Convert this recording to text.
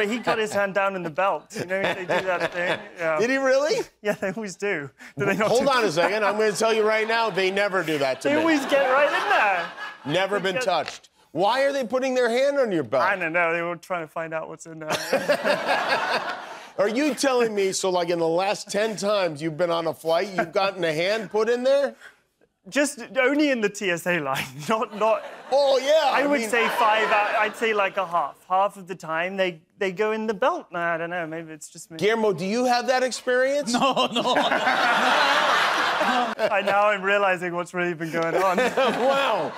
But he got his hand down in the belt. You know, they do that thing. Yeah. Did he really? Yeah, they always do. do they Hold on a second. I'm going to tell you right now, they never do that to They me. They always get right in there. Never been get- touched. Why are they putting their hand on your belt? I don't know. They were trying to find out what's in there. Are you telling me so like in the last 10 times you've been on a flight, you've gotten a hand put in there? Just only in the TSA line, not not. Oh yeah. I, would mean, say five. out- I'd say like a half. Half of the time they they go in the belt. No, I don't know. Maybe it's just me. Guillermo, do you have that experience? No, no. I now I'm realizing what's really been going on. wow.